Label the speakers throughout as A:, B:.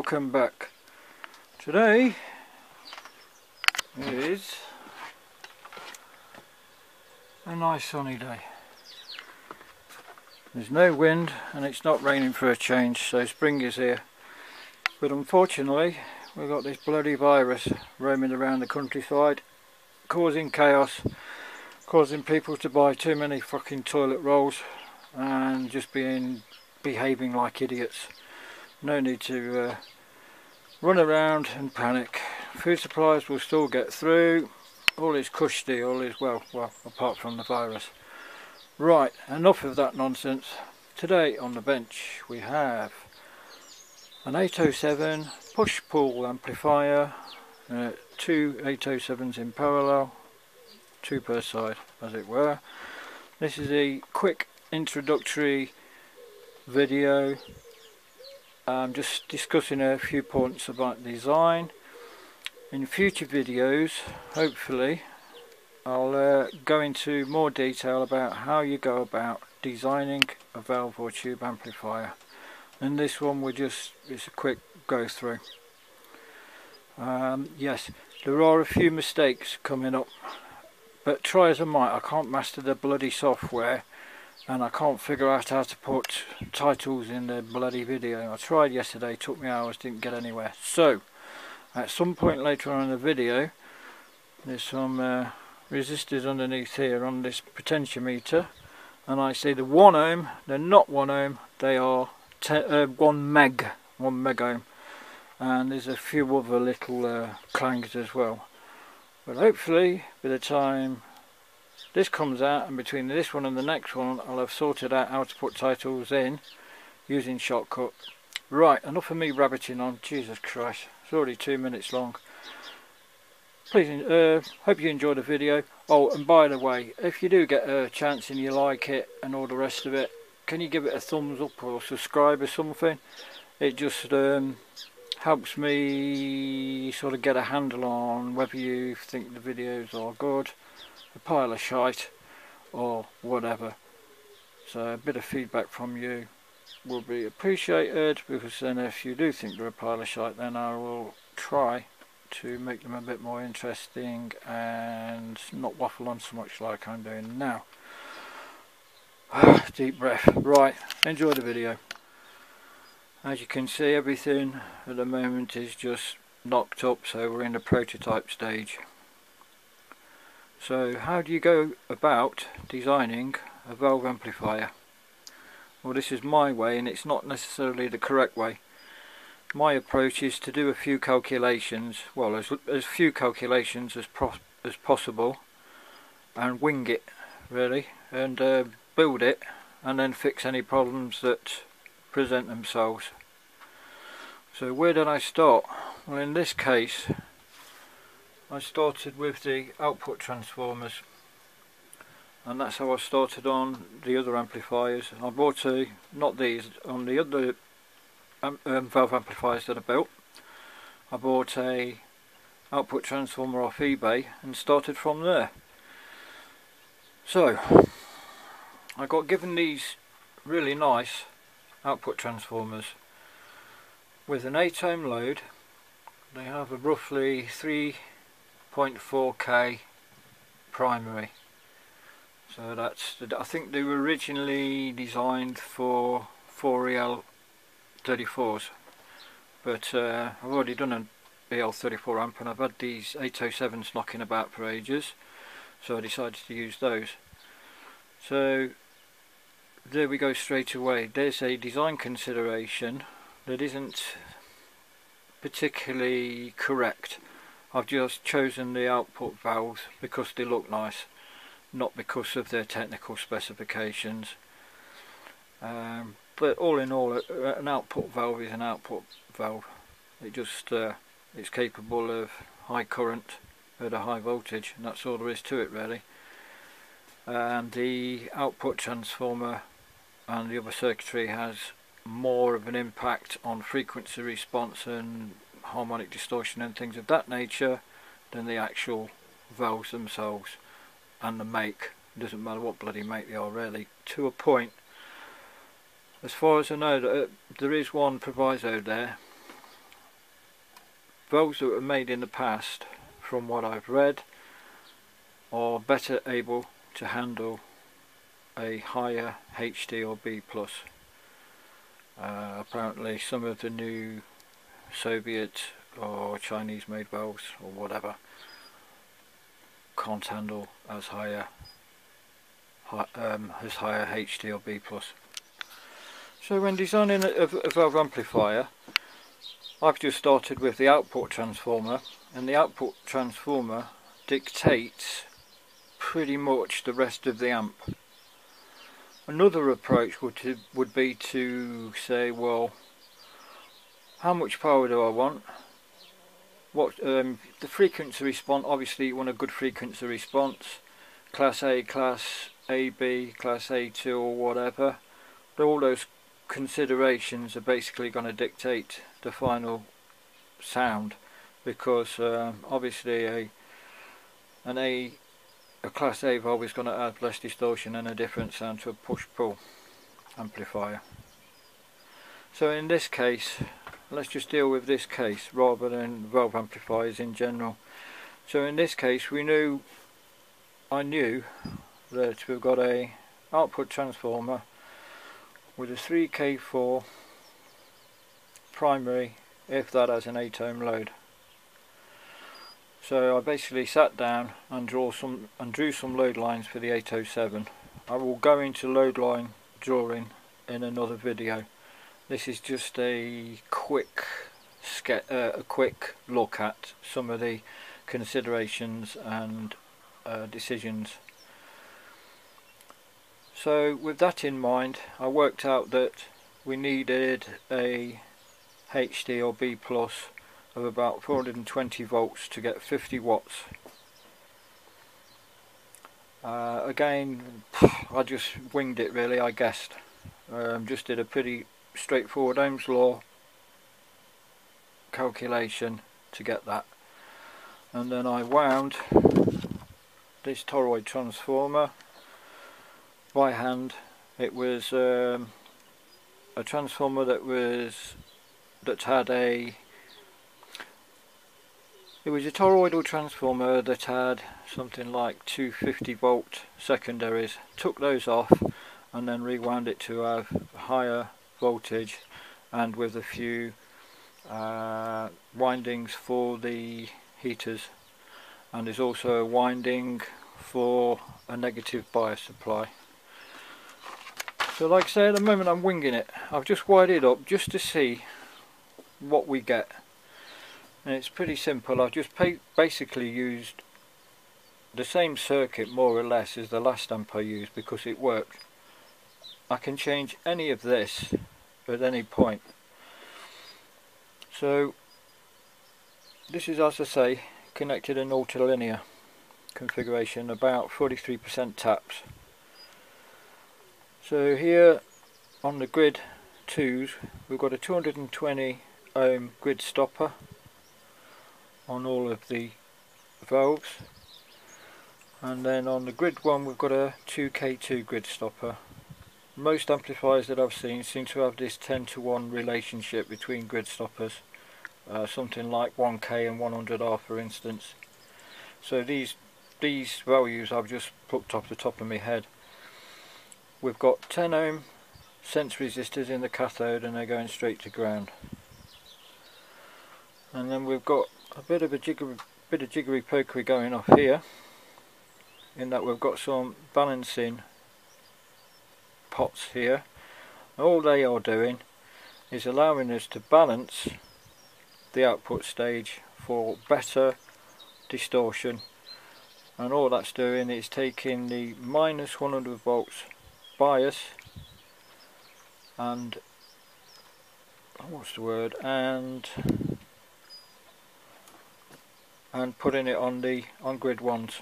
A: welcome back. Today is a nice sunny day. There's no wind and it's not raining for a change so spring is here. But unfortunately we've got this bloody virus roaming around the countryside causing chaos, causing people to buy too many fucking toilet rolls and just being behaving like idiots. No need to uh, run around and panic. Food supplies will still get through. All is cushy, all is well, well, apart from the virus. Right, enough of that nonsense. Today on the bench we have an 807 push-pull amplifier, uh, two 807s in parallel, two per side as it were. This is a quick introductory video I'm just discussing a few points about design. In future videos hopefully I'll uh, go into more detail about how you go about designing a valve or tube amplifier. And this one we just it's a quick go through. Um, yes there are a few mistakes coming up but try as I might I can't master the bloody software and I can't figure out how to put titles in the bloody video. I tried yesterday, took me hours, didn't get anywhere. So, at some point later on in the video, there's some uh, resistors underneath here on this potentiometer, and I see the 1 ohm, they're not 1 ohm, they are uh, 1 meg, 1 meg ohm. And there's a few other little uh, clangs as well. But hopefully, by the time this comes out and between this one and the next one I'll have sorted out how to put titles in using Shotcut. Right, enough of me rabbiting on. Jesus Christ, it's already two minutes long. Please, uh, hope you enjoyed the video. Oh, and by the way, if you do get a chance and you like it and all the rest of it, can you give it a thumbs up or subscribe or something? It just um, helps me sort of get a handle on whether you think the videos are good a pile of shite or whatever. So a bit of feedback from you will be appreciated because then if you do think they're a pile of shite then I will try to make them a bit more interesting and not waffle on so much like I'm doing now. Deep breath. Right, enjoy the video. As you can see everything at the moment is just knocked up so we're in the prototype stage. So how do you go about designing a valve amplifier? Well this is my way and it's not necessarily the correct way. My approach is to do a few calculations, well as, as few calculations as, as possible and wing it really and uh, build it and then fix any problems that present themselves. So where did I start? Well in this case I started with the output transformers and that's how I started on the other amplifiers. I bought a, not these, on the other um, um, valve amplifiers that I built I bought a output transformer off eBay and started from there. So I got given these really nice output transformers with an 8 ohm load they have a roughly 3 0.4k primary. So that's I think they were originally designed for 4 EL34s but uh, I've already done an EL34 amp and I've had these 807s knocking about for ages so I decided to use those. So there we go straight away. There's a design consideration that isn't particularly correct I've just chosen the output valves because they look nice not because of their technical specifications. Um, but all in all an output valve is an output valve. It just uh, it's capable of high current at a high voltage and that's all there is to it really. And the output transformer and the other circuitry has more of an impact on frequency response and harmonic distortion and things of that nature than the actual valves themselves. And the make it doesn't matter what bloody make they are really to a point. As far as I know uh, there is one proviso there. Those that were made in the past from what I've read are better able to handle a higher HT or B plus. Uh, apparently some of the new Soviet or Chinese made valves or whatever can't handle as higher um, as higher HT or B plus. So when designing a, a valve amplifier I've just started with the output transformer and the output transformer dictates pretty much the rest of the amp. Another approach would, to, would be to say well how much power do I want? What um, the frequency response obviously you want a good frequency response. Class A class AB class A2 or whatever. But all those considerations are basically going to dictate the final sound because um, obviously a an A a class A valve is going to add less distortion and a different sound to a push-pull amplifier. So in this case let's just deal with this case rather than valve amplifiers in general. So in this case we knew I knew that we've got a output transformer with a 3k4 primary if that has an 8 ohm load. So I basically sat down and draw some and drew some load lines for the 807 I will go into load line drawing in another video this is just a quick uh, a quick look at some of the considerations and uh, decisions. So with that in mind I worked out that we needed a HT or B plus of about 420 volts to get 50 watts. Uh, again I just winged it really I guessed. Um, just did a pretty straightforward Ohm's law calculation to get that. And then I wound this toroid transformer by hand. It was um, a transformer that was that had a it was a toroidal transformer that had something like 250 volt secondaries. Took those off and then rewound it to have higher voltage and with a few uh, windings for the heaters. And there's also a winding for a negative bias supply. So like I say at the moment I'm winging it. I've just wired it up just to see what we get. And it's pretty simple. I've just basically used the same circuit more or less as the last amp I used because it worked. I can change any of this at any point. So this is as I say connected in linear configuration about 43% taps. So here on the grid 2s we've got a 220 ohm grid stopper on all of the valves. And then on the grid 1 we've got a 2k2 grid stopper most amplifiers that I've seen seem to have this 10 to 1 relationship between grid stoppers uh, something like 1k and 100R for instance. So these these values I've just plucked off the top of my head. We've got 10 ohm sense resistors in the cathode and they're going straight to ground. And then we've got a bit of a jiggery, bit of jiggery pokery going off here in that we've got some balancing pots here. All they are doing is allowing us to balance the output stage for better distortion. And all that's doing is taking the minus 100 volts bias and oh, what's the word? And and putting it on the on grid ones.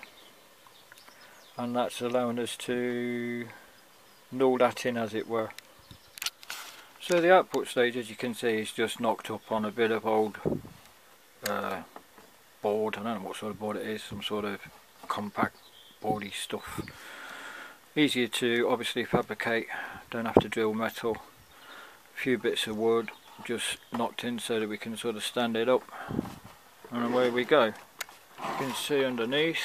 A: And that's allowing us to null that in as it were. So the output stage as you can see is just knocked up on a bit of old uh, board, I don't know what sort of board it is, some sort of compact boardy stuff. Easier to obviously fabricate, don't have to drill metal. A few bits of wood just knocked in so that we can sort of stand it up and away we go. You can see underneath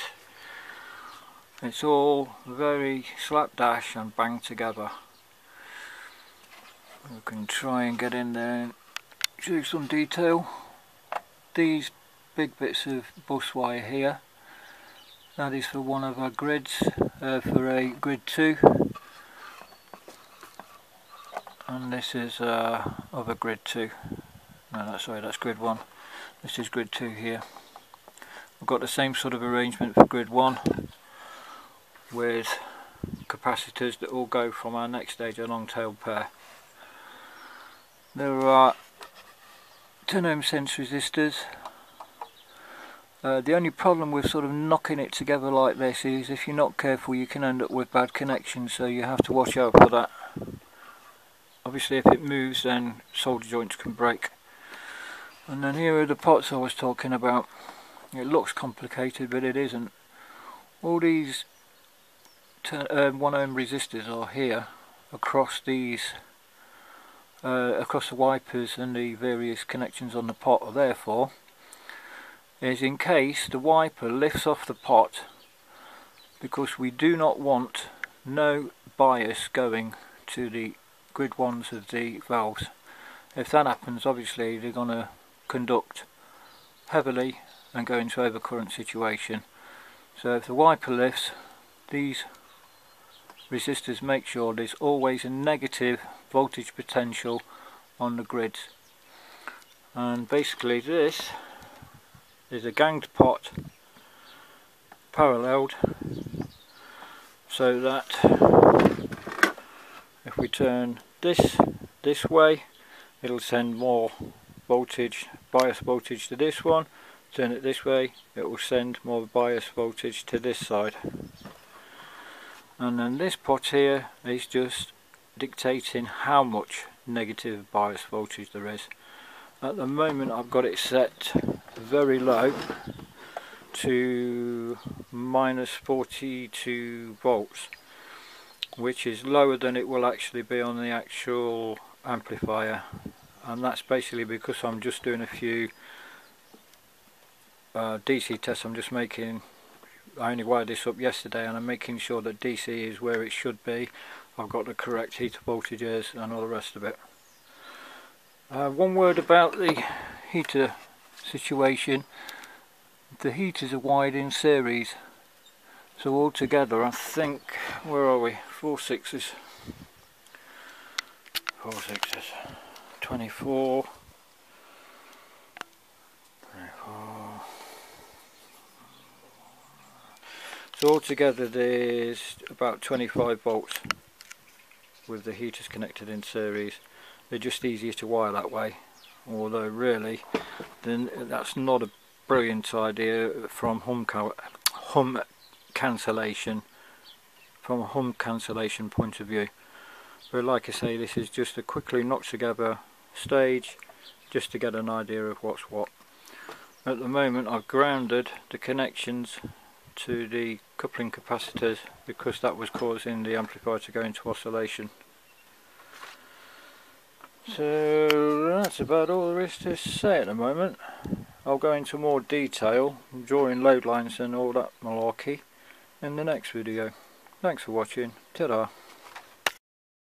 A: it's all very slapdash and banged together. We can try and get in there and show some detail. These big bits of bus wire here that is for one of our grids uh, for a grid 2 and this is uh, other grid 2 no sorry that's grid 1 this is grid 2 here. We've got the same sort of arrangement for grid 1 with capacitors that all go from our next stage a long tailed pair there are 10 ohm sense resistors uh, the only problem with sort of knocking it together like this is if you're not careful you can end up with bad connections so you have to watch out for that. Obviously if it moves then solder joints can break. And then here are the pots I was talking about. It looks complicated but it isn't. All these 1 ohm resistors are here across these uh, across the wipers and the various connections on the pot are therefore is in case the wiper lifts off the pot because we do not want no bias going to the grid ones of the valves. If that happens obviously they're going to conduct heavily and go into overcurrent situation. So if the wiper lifts these resistors make sure there's always a negative voltage potential on the grid. And basically this is a ganged pot paralleled so that if we turn this this way it'll send more voltage bias voltage to this one turn it this way it will send more bias voltage to this side and then this pot here is just dictating how much negative bias voltage there is. At the moment I've got it set very low to minus 42 volts which is lower than it will actually be on the actual amplifier. And that's basically because I'm just doing a few uh, DC tests I'm just making I only wired this up yesterday and I'm making sure that DC is where it should be I've got the correct heater voltages and all the rest of it uh, one word about the heater situation. The heaters are wired in series. So altogether I think, where are we? Four sixes. Four sixes. 24. 24. So altogether there's about 25 volts with the heaters connected in series. They're just easier to wire that way although really then that's not a brilliant idea from hum, hum cancellation from a hum cancellation point of view. But like I say this is just a quickly knocked together stage just to get an idea of what's what. At the moment I've grounded the connections to the coupling capacitors because that was causing the amplifier to go into oscillation so that's about all there is to say at the moment. I'll go into more detail, drawing load lines and all that malarkey in the next video. Thanks for watching. Ta-da.